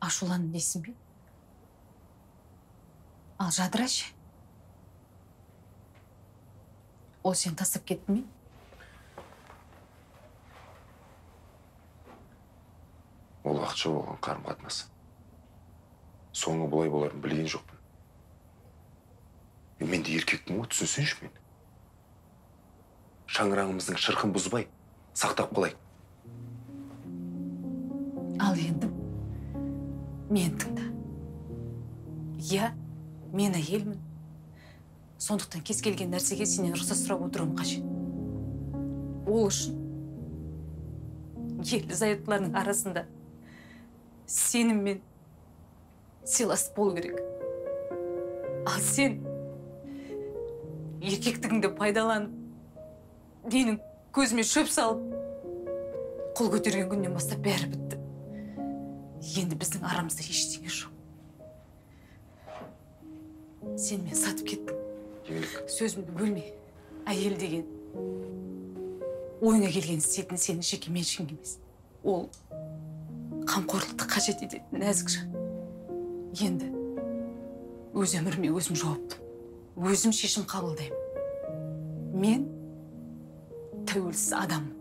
ашуландым дейсің бе? Ал жадыра ше ол сені тастап кетті ме? Ол уақытша болған қарым қатынас соңы бұлай боларын білген жоқпын. Мен де еркекпін ғой түсінсеңші мені. Шаңырағымыздың шырқын бұзбай сақтап қалайық. Ал енді? Мені тыңда иә мен әйелмін. Сондықтан кез келген нәрсеге сенен рұқсат сұрап отыруым қажет. Ол үшін ерлі зайыптылардың арасында сенім мен сыйластық болу керек. Ал сен еркектігіңді пайдаланып менің көзіме шөп салып қол көтерген күннен бастап бәрі бітті. Енді біздің арамызда ештеңе жоқ. Сен мені сатып кеттің сөзімді бөлме. Әйел деген ойыңа келгенін істейтін сенің жеке меншігің емес. Ол қамқорлықты қажет ететін нәзік жан. Енді өз өміріме өзім жауаптымын өзім шешім қабылдаймын. Мен тәуелсіз адаммын.